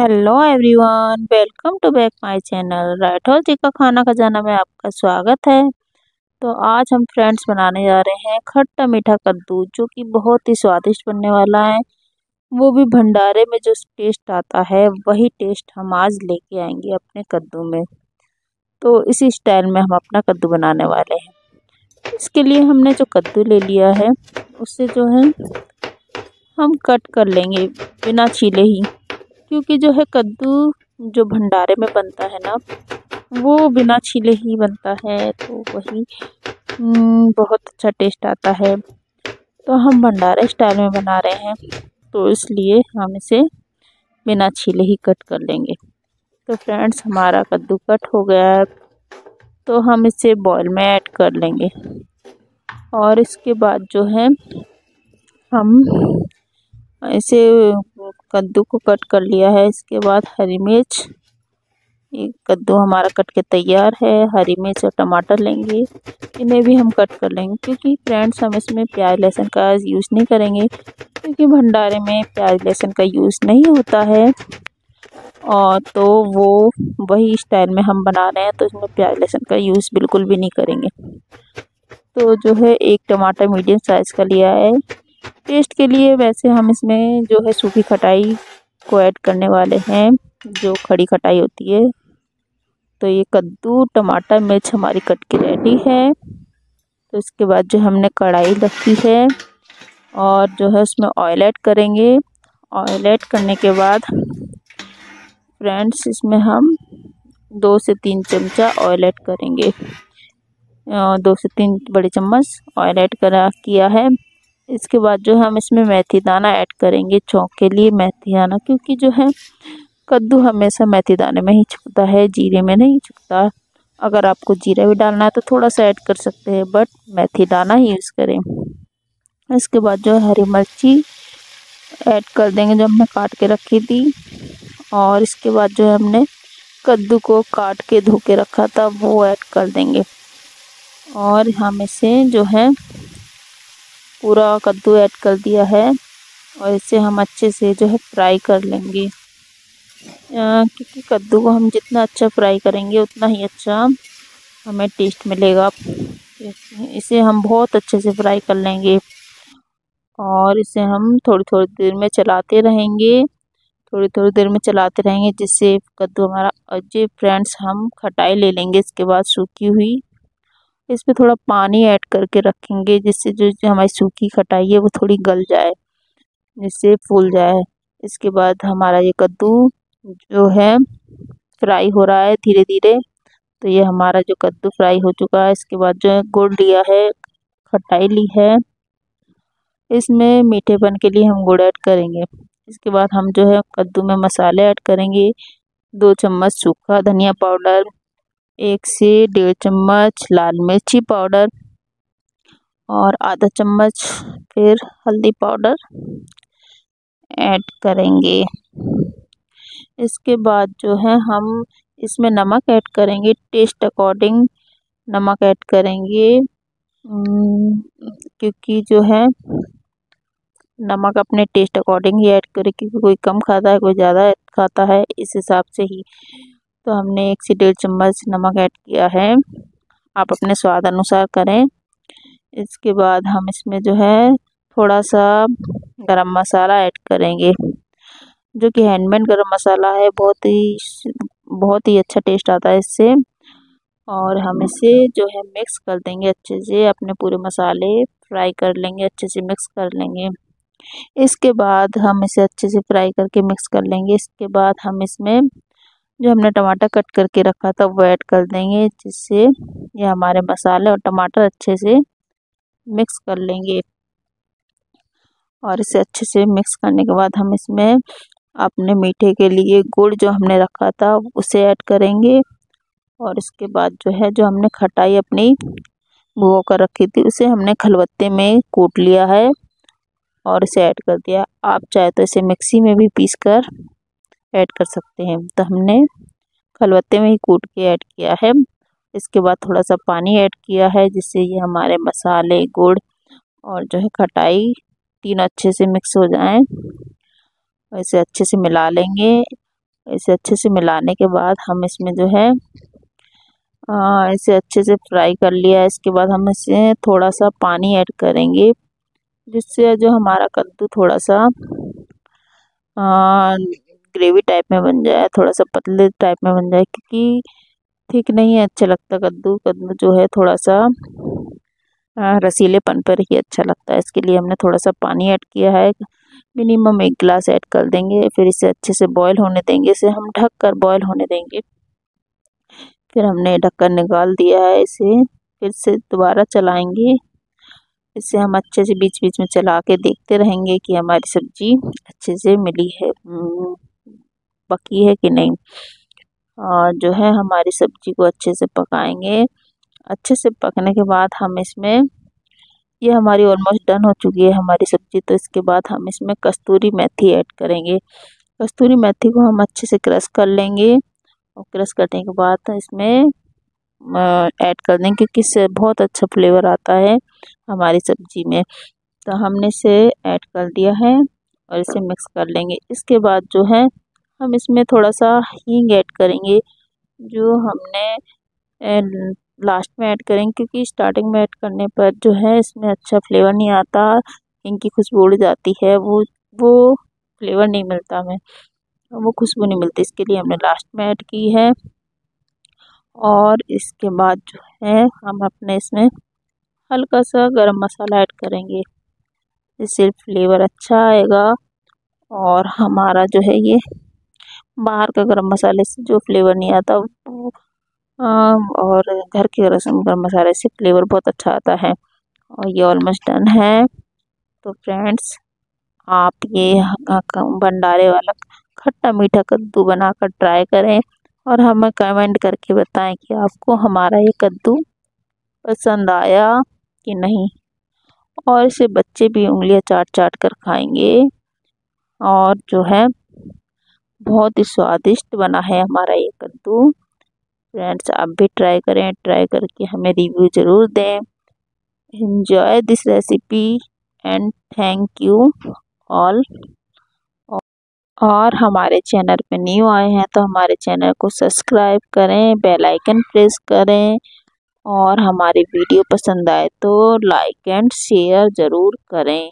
Hello everyone welcome to back my channel Rathore ji का खाना खजाना में आपका स्वागत है। तो आज हम फ्रेंड्स बनाने जा रहे हैं खट्टा मीठा कद्दू, जो कि बहुत ही स्वादिष्ट बनने वाला है। वो भी भंडारे में जो टेस्ट आता है, वही टेस्ट हम आज लेके आएँगे अपने कद्दू में। तो इसी स्टाइल में हम अपना कद्दू बनाने वाले हैं। इसके लिए हमने जो कद्दू ले लिया है, उससे जो है, हम कट कर लेंगे बिना छीले ही। क्योंकि जो है कद्दू जो भंडारे में बनता है ना वो बिना छीले ही बनता है तो वही हम्म, बहुत अच्छा टेस्ट आता है। तो हम भंडारा स्टाइल में बना रहे हैं तो इसलिए हम इसे बिना छीले ही कट कर लेंगे। तो फ्रेंड्स हमारा कद्दू कट हो गया है तो हम इसे बॉयल में ऐड कर लेंगे। और इसके बाद जो है हम इसे कद्दू को कट कर लिया है। इसके बाद हरी मिर्च। ये कद्दू हमारा कट के तैयार है। हरी मिर्च और टमाटर लेंगे। इन्हें भी हम कट कर लेंगे क्योंकि फ्रेंड्स, हम इसमें प्याज, लहसुन का यूज़ नहीं करेंगे क्योंकि भंडारे में प्याज, लहसुन का यूज़ नहीं होता है। और तो वो वही स्टाइल में हम बना रहे हैं तो इसमें प्याज, लहसुन का यूज़ बिल्कुल भी नहीं करेंगे। तो जो है एक टमाटर मीडियम साइज़ का लिया है। टेस्ट के लिए वैसे हम इसमें जो है सूखी खटाई को ऐड करने वाले हैं, जो खड़ी खटाई होती है। तो ये कद्दू, टमाटर, मिर्च हमारी कट के रेडी है। तो इसके बाद जो हमने कढ़ाई रखी है और जो है उसमें ऑयल ऐड करेंगे। ऑयल ऐड करने के बाद फ्रेंड्स इसमें हम दो से तीन चमचा ऑयल ऐड करेंगे। दो से तीन बड़े चम्मच ऑयल ऐड करा, किया है। इसके बाद जो हम इसमें मेथी दाना ऐड करेंगे चौंक के लिए मेथी दाना, क्योंकि जो है कद्दू हमेशा मेथी दाने में ही छुपता है, जीरे में नहीं छुपता। अगर आपको जीरा भी डालना है तो थोड़ा सा ऐड कर सकते हैं बट मेथी दाना ही यूज़ करें। इसके बाद जो हरी मिर्ची ऐड कर देंगे जो हमने काट के रखी थी, और इसके बाद जो है हमने कद्दू को काट के धो के रखा था, वो ऐड कर देंगे। और हम इसे जो है पूरा कद्दू ऐड कर दिया है और इसे हम अच्छे से जो है फ्राई कर लेंगे। क्योंकि कद्दू को हम जितना अच्छा फ्राई करेंगे, उतना ही अच्छा हमें टेस्ट मिलेगा। इसे हम बहुत अच्छे से फ्राई कर लेंगे और इसे हम थोड़ी थोड़ी देर में चलाते रहेंगे। थोड़ी थोड़ी देर में चलाते रहेंगे जिससे कद्दू हमारा जी फ्रेंड्स हम खटाई ले लेंगे। इसके बाद सूखी हुई इसमें थोड़ा पानी ऐड करके रखेंगे, जिससे जो हमारी सूखी खटाई है वो थोड़ी गल जाए, जिससे फूल जाए। इसके बाद हमारा ये कद्दू जो है, फ्राई हो रहा है धीरे धीरे तो ये हमारा जो कद्दू फ्राई हो चुका है, इसके बाद जो है गुड़ लिया है, खटाई ली है। इसमें मीठेपन के लिए हम गुड़ ऐड करेंगे। इसके बाद हम जो है कद्दू में मसाले ऐड करेंगे, दो चम्मच सूखा धनिया पाउडर एक से डेढ़ चम्मच, लाल मिर्ची पाउडर और आधा चम्मच फिर हल्दी पाउडर ऐड करेंगे। इसके बाद जो है हम इसमें नमक ऐड करेंगे, टेस्ट अकॉर्डिंग नमक ऐड करेंगे। क्योंकि जो है नमक अपने टेस्ट अकॉर्डिंग ही ऐड करें, क्योंकि कोई कम खाता है, कोई ज़्यादा खाता है, इस हिसाब से ही। तो हमने एक से डेढ़ चम्मच नमक ऐड किया है। आप अपने स्वाद अनुसार करें। इसके बाद हम इसमें जो है थोड़ा सा गरम मसाला ऐड करेंगे। जो कि हैंडमेड गरम मसाला है, बहुत ही बहुत ही अच्छा टेस्ट आता है इससे। और हम इसे जो है मिक्स कर देंगे अच्छे से। अपने पूरे मसाले फ्राई कर लेंगे, अच्छे से मिक्स कर लेंगे। इसके बाद हम इसे अच्छे से फ्राई करके मिक्स कर लेंगे। इसके बाद हम इसमें जो हमने टमाटर कट करके रखा था, वो ऐड कर देंगे, जिससे ये हमारे मसाले और टमाटर अच्छे से मिक्स कर लेंगे। और इसे अच्छे से मिक्स करने के बाद हम इसमें अपने मीठे के लिए गुड़ जो हमने रखा था, उसे ऐड करेंगे। और इसके बाद जो है, जो हमने खटाई अपनी भुगो कर रखी थी, उसे हमने खलबत्ते में कूट लिया है और इसे ऐड कर दिया। आप चाहे तो इसे मिक्सी में भी पीस कर ऐड कर सकते हैं। तो हमने खलबत्ते में ही कूट के ऐड किया है। इसके बाद थोड़ा सा पानी ऐड किया है, जिससे ये हमारे मसाले, गुड़ और जो है खटाई तीनों अच्छे से मिक्स हो जाएँ। इसे अच्छे से मिला लेंगे। इसे अच्छे से मिलाने के बाद हम इसमें जो है इसे अच्छे से फ्राई कर लिया इसके बाद हम इसे थोड़ा सा पानी ऐड करेंगे, जिससे जो हमारा कद्दू थोड़ा सा ग्रेवी टाइप में बन जाए थोड़ा सा पतले टाइप में बन जाए, क्योंकि ठीक नहीं है अच्छा लगता कद्दू कद्दू जो है थोड़ा सा रसीलेपन पर ही अच्छा लगता है। इसके लिए हमने थोड़ा सा पानी ऐड किया है, मिनिमम एक गिलास ऐड कर देंगे, फिर इसे अच्छे से बॉईल होने देंगे, इसे हम ढक कर बॉयल होने देंगे। फिर हमने ढक्कन निकाल दिया है इसे, फिर से दोबारा चलाएँगे। इसे हम अच्छे से बीच बीच में चला के देखते रहेंगे कि हमारी सब्ज़ी अच्छे से मिली है पकी है कि नहीं? और जो है हमारी सब्ज़ी को अच्छे से पकाएँगे। अच्छे से पकने के बाद हम इसमें, ये हमारी ऑलमोस्ट डन हो चुकी है हमारी सब्ज़ी तो इसके बाद हम इसमें कस्तूरी मेथी ऐड करेंगे। कस्तूरी मेथी को हम अच्छे से क्रश कर लेंगे और क्रश करने के बाद इसमें ऐड कर देंगे क्योंकि इससे बहुत अच्छा फ्लेवर आता है हमारी सब्ज़ी में। तो हमने इसे ऐड कर दिया है और इसे मिक्स कर लेंगे। इसके बाद जो है हम इसमें थोड़ा सा हींग ऐड करेंगे, जो हमने लास्ट में ऐड करेंगे, क्योंकि स्टार्टिंग में ऐड करने पर जो है इसमें अच्छा फ्लेवर नहीं आता, हींग की खुशबू उड़ जाती है, वो वो फ्लेवर नहीं मिलता हमें, वो खुशबू नहीं मिलती, इसके लिए हमने लास्ट में ऐड की है। और इसके बाद जो है हम अपने इसमें हल्का सा गरम मसाला ऐड करेंगे इससे फ्लेवर अच्छा आएगा, और हमारा जो है ये बाहर का गरम मसाले से जो फ्लेवर नहीं आता, वो और घर के गरम मसाले से फ्लेवर बहुत अच्छा आता है। और ये ऑलमोस्ट डन है। तो फ्रेंड्स आप ये भंडारे वाला खट्टा मीठा कद्दू बनाकर ट्राई करें और हमें कमेंट करके बताएँ कि आपको हमारा ये कद्दू पसंद आया कि नहीं। और इसे बच्चे भी उंगलियाँ चाट चाट कर खाएँगे। और जो है बहुत ही स्वादिष्ट बना है हमारा ये कद्दू। फ्रेंड्स आप भी ट्राई करें ट्राई करके हमें रिव्यू ज़रूर दें। Enjoy this recipe and thank you all और हमारे चैनल पे न्यू आए हैं तो हमारे चैनल को सब्सक्राइब करें बेल आइकन प्रेस करें। और हमारी वीडियो पसंद आए तो लाइक एंड शेयर ज़रूर करें।